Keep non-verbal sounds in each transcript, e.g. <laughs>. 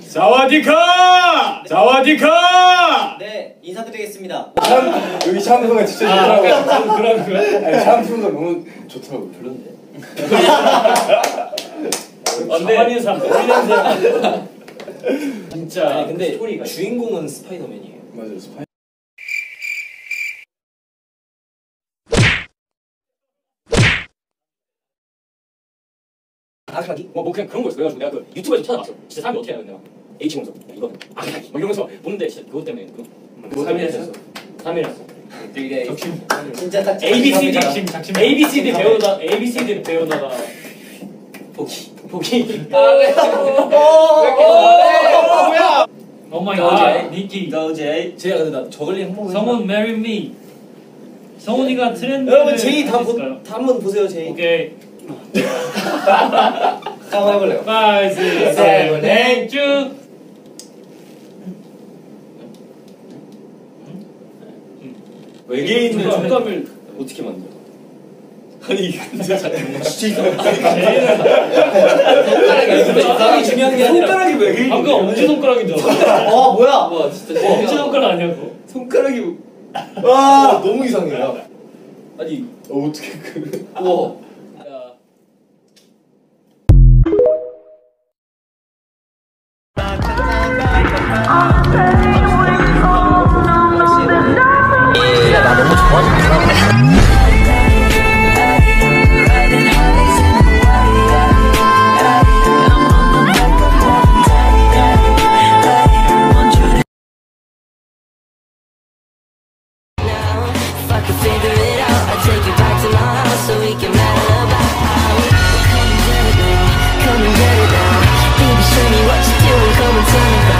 사와디카! 사와디카! 네 인사드리겠습니다. 참 여기 샴푸가 진짜 아, 좋더라고요. 그럼 그래? 아니, 샴푸가 너무 좋더라고. 별론데. <laughs> 너무 냄새. <laughs> 진짜. 아니 근데 스토리가 주인공은 스파이더맨이에요. 맞아요. 스파이. 아카기? 뭐, 뭐 그냥 그런 거였어. 그래가지고 내가 그 유튜브에 좀 찾아봤어. 진짜 사람이 어떻게 하냐 내가 H 공서 이거는 아카기 뭐 이러면서 보는데 진짜 그것 때문에 그 3일 했어. 3일 했어. 되게 진짜 딱 A B C D 작심, A B C D 배우다 A B C D 배우다가 포기. 보기. 뭐야? 오 마이 갓. 갓, 니키. 너제 제가 근데 나 저글링 한번 Someone marry me. 성훈이가 트렌드. 여러분 제이 다 한번 보세요 제이. 오케이. 한번 해볼래요. 5, 6, 7, 8, 쭉. 외계인의 누가 촉감을 어떻게 만들어? 아니 진짜 손가락이 중요한 게 아니라 손가락이 외계인. 방금 엄지 손가락인 줄 알았어. 어 뭐야? 와 진짜 엄지 손가락 아니냐고. 손가락이 와 너무 이상해요. 아니 어, 어떻게 그? 와. Could figure it out, I'd take you back to my house so we can battle about Come and get it come and get it Baby, show me what you're doing, come and turn around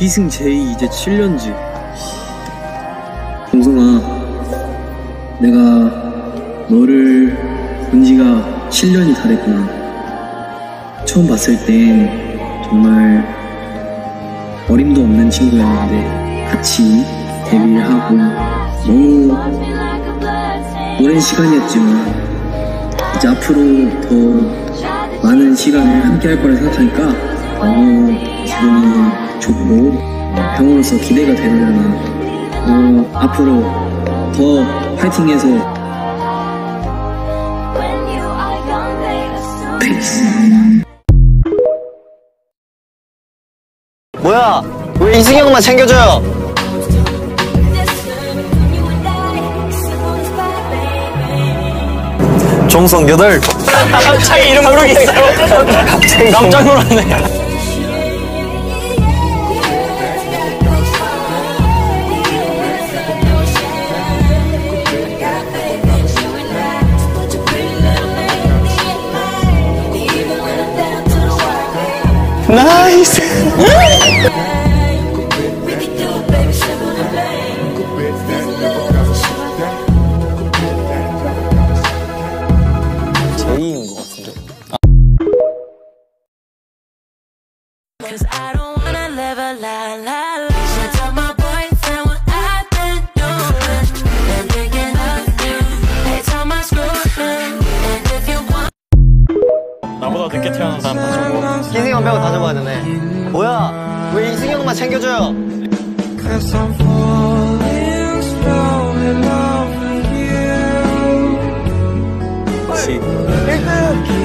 희승 제이 이제 7년지. 동성아, 내가 너를 본 지가 7년이 다 됐구나. 처음 봤을 땐 정말 어림도 없는 친구였는데 같이 데뷔를 하고 너무 오랜 시간이었지만 이제 앞으로 더 많은 시간을 함께 할 거라 생각하니까 너무 기분이 좋고 병으로서 기대가 되는구나. 어, 앞으로 더 파이팅해서 페이스. 뭐야? 왜 이승이 형만 챙겨줘요? 종성 여덟. <laughs> 갑자기 이름 모르겠어요. 갑자기 깜짝 놀랐네. 형만 챙겨줘요? 혹시 1등!